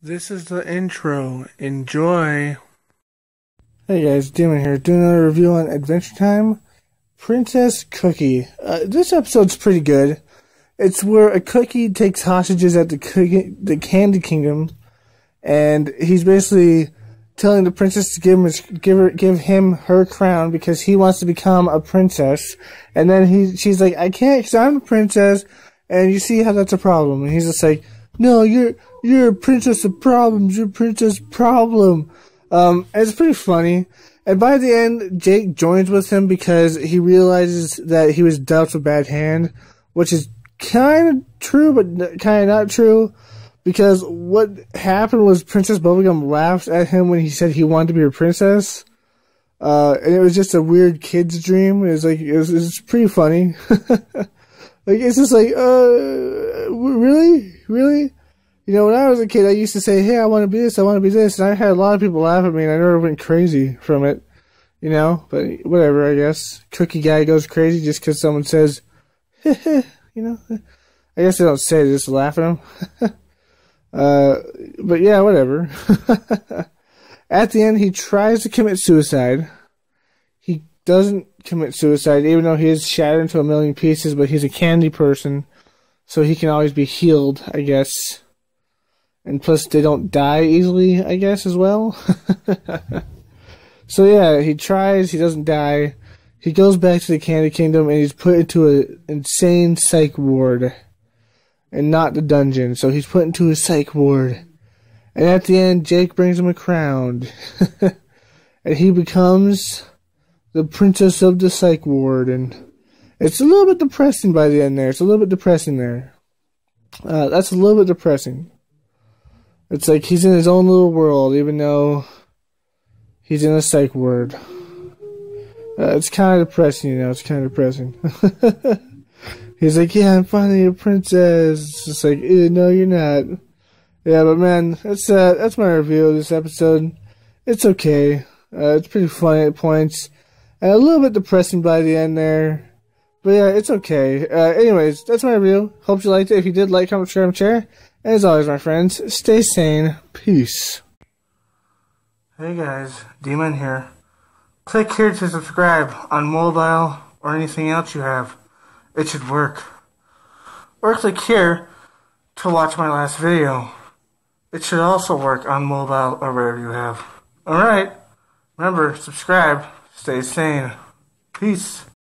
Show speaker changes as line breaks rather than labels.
This is the intro. Enjoy.
Hey guys, Demon here, doing another review on Adventure Time Princess Cookie. Uh, this episode's pretty good. It's where a cookie takes hostages at the cookie, the Candy Kingdom, and he's basically telling the princess to give him his, give her give him her crown because he wants to become a princess. And then he she's like, I can't because I'm a princess, and you see how that's a problem. And he's just like, No, you're you're a princess of problems. You're princess problem. Um, it's pretty funny. And by the end, Jake joins with him because he realizes that he was dealt a bad hand, which is kind of true, but kind of not true. Because what happened was Princess Bubblegum laughed at him when he said he wanted to be a princess. Uh, and it was just a weird kid's dream. It was like, it was, it was pretty funny. like, it's just like, uh, really? Really? You know, when I was a kid, I used to say, "Hey, I want to be this, I want to be this," and I had a lot of people laugh at me, and I never went crazy from it. You know, but whatever, I guess. Cookie guy goes crazy just because someone says, you know. I guess they don't say it, just laugh at him. uh, but yeah, whatever. at the end, he tries to commit suicide. He doesn't commit suicide, even though he is shattered into a million pieces, but he's a candy person, so he can always be healed, I guess and plus they don't die easily, I guess, as well. so yeah, he tries, he doesn't die. He goes back to the Candy Kingdom and he's put into an insane psych ward. And not the dungeon, so he's put into a psych ward. And at the end, Jake brings him a crown. and he becomes the princess of the psych ward. And it's a little bit depressing by the end there. It's a little bit depressing there. Uh, that's a little bit depressing. It's like he's in his own little world, even though he's in a psych ward. Uh, it's kind of depressing, you know. It's kind of depressing. he's like, "Yeah, I'm finally a princess." It's like, "No, you're not." Yeah, but man, that's uh, that's my review of this episode. It's okay. Uh, it's pretty funny at points, and a little bit depressing by the end there. But yeah, it's okay. Uh, anyways, that's my review. Hope you liked it. If you did, like, comment, share, and share. As always, my friends, stay sane. Peace.
Hey guys, Demon here. Click here to subscribe on mobile or anything else you have. It should work. Or click here to watch my last video. It should also work on mobile or wherever you have. Alright, remember, subscribe, stay sane. Peace.